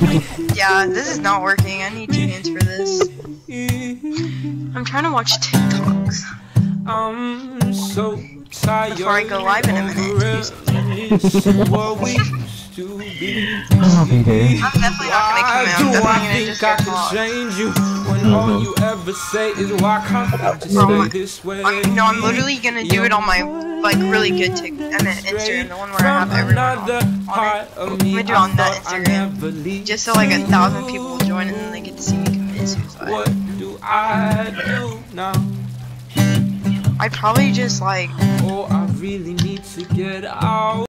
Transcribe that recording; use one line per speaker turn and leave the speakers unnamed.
Yeah, this is not working. I need two hands for this. I'm trying to watch TikToks.
I'm so tired
Before I go live in a minute.
minute. what we used to be.
I'll be there.
I'm definitely not gonna
Why
come in.
do
I'm
I
definitely gonna
think
just
I
get
can
lost.
change you when all mm-hmm. you ever say is why can't I just
Bro,
stay this way?
I'm, no, I'm literally gonna do it on my like really good Tik. I mean Instagram, the one where I have everyone on, on it. I'm gonna do on that Instagram, just so like a thousand people will join and then they get to see me commit suicide.
What do I do now?
I probably just like
Oh, I really need to get out.